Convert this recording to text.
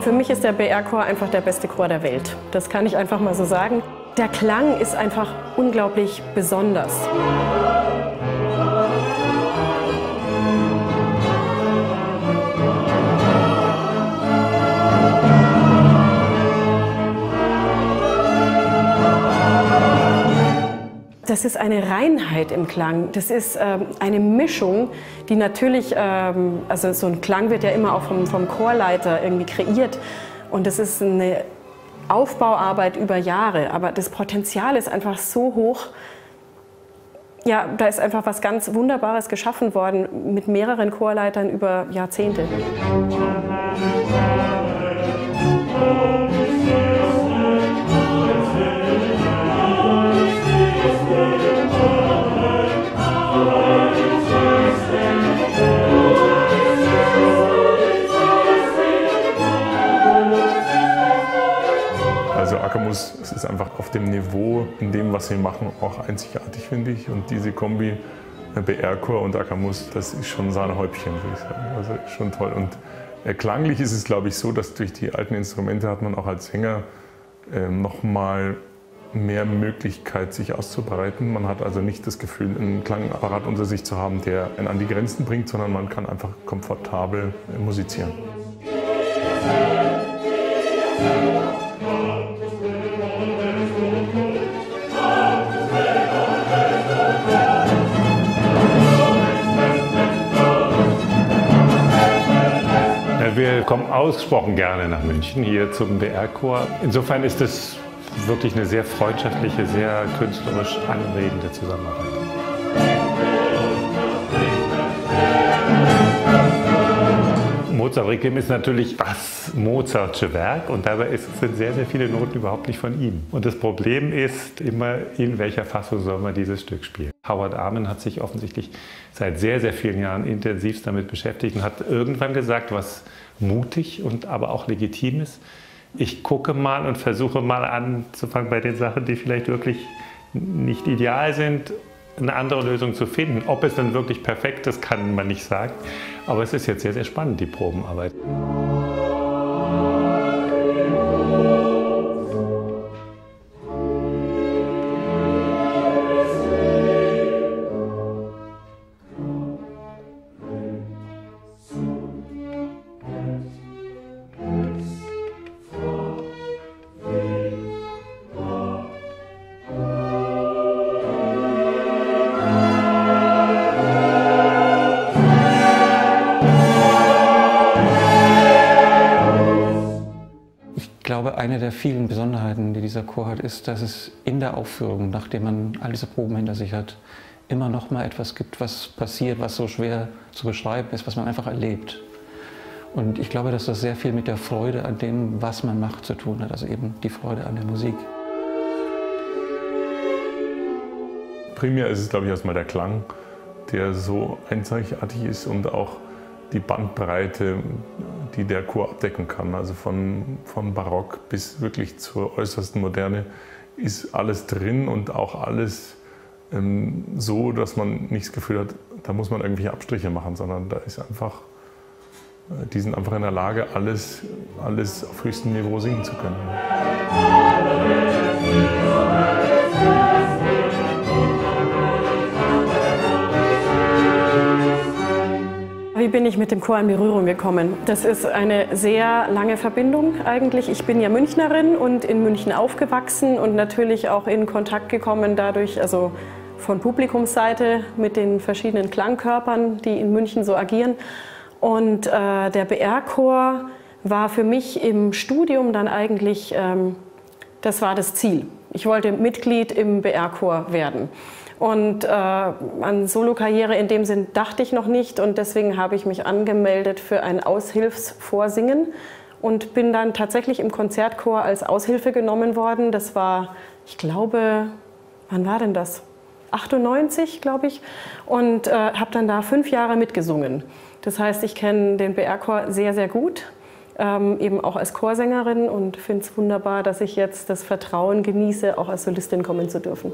Für mich ist der BR-Chor einfach der beste Chor der Welt. Das kann ich einfach mal so sagen. Der Klang ist einfach unglaublich besonders. Das ist eine Reinheit im Klang. Das ist ähm, eine Mischung, die natürlich, ähm, also so ein Klang wird ja immer auch vom, vom Chorleiter irgendwie kreiert. Und das ist eine Aufbauarbeit über Jahre. Aber das Potenzial ist einfach so hoch. Ja, da ist einfach was ganz Wunderbares geschaffen worden mit mehreren Chorleitern über Jahrzehnte. Also Ackermus ist einfach auf dem Niveau, in dem, was wir machen, auch einzigartig, finde ich. Und diese Kombi äh, BR-Chor und Ackermus, das ist schon Sahnehäubchen, würde ich sagen. Also schon toll. Und äh, klanglich ist es, glaube ich, so, dass durch die alten Instrumente hat man auch als Sänger äh, nochmal mehr Möglichkeit, sich auszubreiten. Man hat also nicht das Gefühl, einen Klangapparat unter sich zu haben, der einen an die Grenzen bringt, sondern man kann einfach komfortabel äh, musizieren. Wir kommen ausgesprochen gerne nach München, hier zum BR-Chor. Insofern ist es wirklich eine sehr freundschaftliche, sehr künstlerisch anregende Zusammenarbeit. Mozart Requiem ist natürlich das Mozartsche Werk und dabei ist, sind sehr, sehr viele Noten überhaupt nicht von ihm. Und das Problem ist immer, in welcher Fassung soll man dieses Stück spielen. Howard Armin hat sich offensichtlich seit sehr, sehr vielen Jahren intensivst damit beschäftigt und hat irgendwann gesagt, was mutig und aber auch legitim ist. Ich gucke mal und versuche mal anzufangen bei den Sachen, die vielleicht wirklich nicht ideal sind eine andere Lösung zu finden. Ob es dann wirklich perfekt ist, kann man nicht sagen. Aber es ist jetzt sehr, sehr spannend, die Probenarbeit. Glaube, eine der vielen Besonderheiten, die dieser Chor hat, ist, dass es in der Aufführung, nachdem man all diese Proben hinter sich hat, immer noch mal etwas gibt, was passiert, was so schwer zu beschreiben ist, was man einfach erlebt. Und ich glaube, dass das sehr viel mit der Freude an dem, was man macht, zu tun hat, also eben die Freude an der Musik. Primär ist es, glaube ich, erstmal der Klang, der so einzigartig ist und auch die Bandbreite, die der Chor abdecken kann. Also von, von Barock bis wirklich zur äußersten Moderne ist alles drin und auch alles ähm, so, dass man nicht das Gefühl hat, da muss man irgendwelche Abstriche machen, sondern da ist einfach, äh, die sind einfach in der Lage, alles, alles auf höchstem Niveau singen zu können. Ich mit dem Chor in Berührung gekommen? Das ist eine sehr lange Verbindung eigentlich. Ich bin ja Münchnerin und in München aufgewachsen und natürlich auch in Kontakt gekommen dadurch, also von Publikumsseite mit den verschiedenen Klangkörpern, die in München so agieren. Und äh, der BR-Chor war für mich im Studium dann eigentlich, ähm, das war das Ziel. Ich wollte Mitglied im BR-Chor werden. Und äh, an Solokarriere in dem Sinn dachte ich noch nicht und deswegen habe ich mich angemeldet für ein Aushilfsvorsingen und bin dann tatsächlich im Konzertchor als Aushilfe genommen worden. Das war, ich glaube, wann war denn das? 98, glaube ich, und äh, habe dann da fünf Jahre mitgesungen. Das heißt, ich kenne den BR-Chor sehr, sehr gut ähm, eben auch als Chorsängerin und finde es wunderbar, dass ich jetzt das Vertrauen genieße, auch als Solistin kommen zu dürfen.